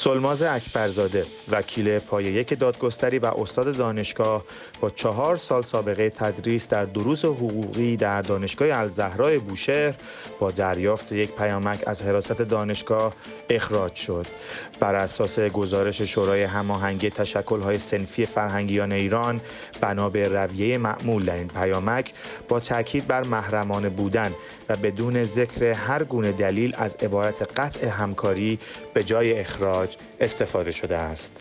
سلماز اکبرزاده وکیل پایه یک دادگستری و استاد دانشگاه با چهار سال سابقه تدریس در دروس حقوقی در دانشگاه الزهرای بوشهر با دریافت یک پیامک از حراست دانشگاه اخراج شد. بر اساس گزارش شورای هماهنگی تشکل‌های سنفی فرهنگیان ایران بنا به رویه معمول در این پیامک با تاکید بر محرمانه بودن و بدون ذکر هر گونه دلیل از عبارت قطع همکاری به جای اخراج استفاده شده است.